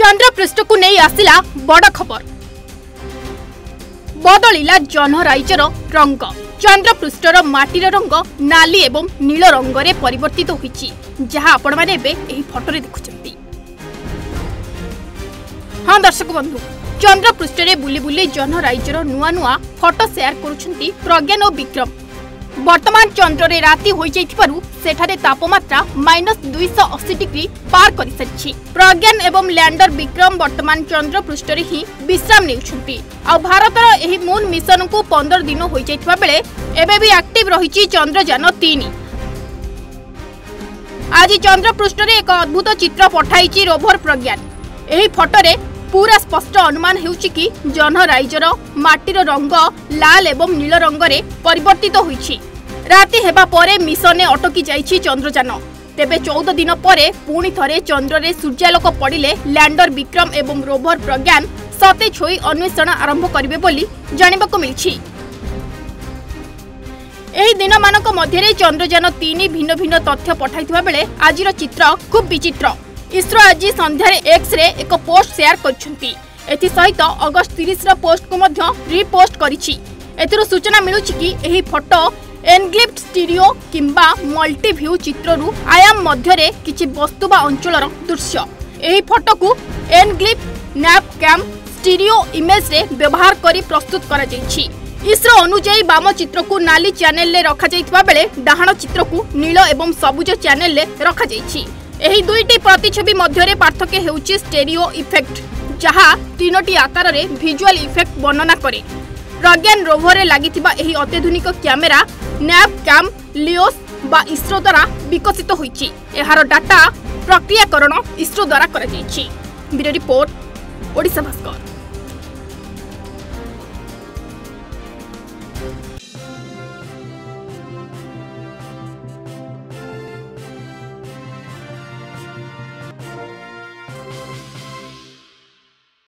ଚନ୍ଦ୍ରପୃଷ୍ଠକୁ ନେଇ ଆସିଲା ବଡ଼ ଖବର ବଦଳିଲା ଜହ୍ନରାଇଜର ରଙ୍ଗ ଚନ୍ଦ୍ରପୃଷ୍ଠର ମାଟିର ରଙ୍ଗ ନାଲି ଏବଂ ନୀଳ ରଙ୍ଗରେ ପରିବର୍ତ୍ତିତ ହୋଇଛି ଯାହା ଆପଣମାନେ ଏବେ ଏହି ଫଟୋରେ ଦେଖୁଛନ୍ତି ହଁ ଦର୍ଶକ ବନ୍ଧୁ ଚନ୍ଦ୍ରପୃଷ୍ଠରେ ବୁଲି ବୁଲି ଜହ୍ନରାଇଜର ନୂଆ ନୂଆ ଫଟୋ ସେୟାର କରୁଛନ୍ତି ପ୍ରଜ୍ଞାନ ଓ ବିକ୍ରମ বর্তমান চন্দ্রে রাতে হয়ে যাই সেখানে তাপমাত্রা মাইনস দুইশ অশি ডিগ্রি পার করে সারি প্রজ্ঞান এবং ল্যান্ডর বিক্রম বর্তমান চন্দ্র পৃষ্ঠরে হি বিশ্রাম নেউছন্তি আউ এই মুন মিশন কু পনের দিন হয়ে যাই বেড়ে এবে বি আক্টিভ রহিছি চন্দ্রযান তিন আজ চন্দ্রপৃষ্ঠরে এক অদ্ভুত চিত্র পঠাইছি রোভর প্রজ্ঞান এই ফটোরে ପୁରା ସ୍ପଷ୍ଟ ଅନୁମାନ ହେଉଛି କି ଜନରାଇଜର ମାଟିର ରଙ୍ଗ ଲାଲ ଏବଂ ନୀଳ ରଙ୍ଗରେ ପରିବର୍ତ୍ତିତ ହୋଇଛି ରାତି ହେବା ପରେ ମିଶନରେ ଅଟକି ଯାଇଛି ଚନ୍ଦ୍ରଯାନ ତେବେ ଚଉଦ ଦିନ ପରେ ପୁଣି ଥରେ ଚନ୍ଦ୍ରରେ ସୂର୍ଯ୍ୟାଲୋକ ପଡ଼ିଲେ ଲ୍ୟାଣ୍ଡର ବିକ୍ରମ ଏବଂ ରୋଭର ପ୍ରଜ୍ଞାନ ସତେଜ ହୋଇ ଅନ୍ୱେଷଣ ଆରମ୍ଭ କରିବେ ବୋଲି ଜାଣିବାକୁ ମିଳିଛି ଏହି ଦିନମାନଙ୍କ ମଧ୍ୟରେ ଚନ୍ଦ୍ରଯାନ ତିନି ଭିନ୍ନ ଭିନ୍ନ ତଥ୍ୟ ପଠାଇଥିବା ବେଳେ ଆଜିର ଚିତ୍ର ଖୁବ୍ ବିଚିତ୍ର ইসরো আজ সন্ধ্যায় এক্সরে এক পোস্ট সেয়ার করছেন এসহিত অগস্ট তিরিশর পোস্টকু রিপোস্ট করেছি এর সূচনা মিলুছি কি এই ফটো এনগ্লিপ্ট স্টিডিও কিংবা মল্টিভিউ চিত্রর আয়াম মধ্যে কিছু বস্তু বা অঞ্চলর দৃশ্য এই ফটোকু এনগ্লিপ ন্যাপ ক্যাম্প স্টিডিও ইমেজরে ব্যবহার করে প্রস্তুত করা যাইছি ইসরো অনুযায়ী বাম চিত্রকু নালি চ্যানেলে রখা যাইতিবা বেলে ডাহাণ চিত্রকু নীল এবং সবুজ চ্যানেলে রখা যাইছি ଏହି ଦୁଇଟି ପ୍ରତିଛବି ମଧ୍ୟରେ ପାର୍ଥକ୍ୟ ହେଉଛି ଷ୍ଟେରିଓ ଇଫେକ୍ଟ ଯାହା ତିନୋଟି ଆକାରରେ ଭିଜୁଆଲ ଇଫେକ୍ଟ ବର୍ଣ୍ଣନା କରେ ପ୍ରଜ୍ଞାନ ରୋଭରରେ ଲାଗିଥିବା ଏହି ଅତ୍ୟାଧୁନିକ କ୍ୟାମେରା ନ୍ୟାବ୍ କ୍ୟାମ୍ ଲିଓସ୍ বা ইসরো দ্বারা বিকশিত হয়েছে এর ডাটা প্রক্রিয়াকরণ ইসরো দ্বারা করা যাইছি ব্যুরো রিপোর্ট ওড়িশা ভাস্কর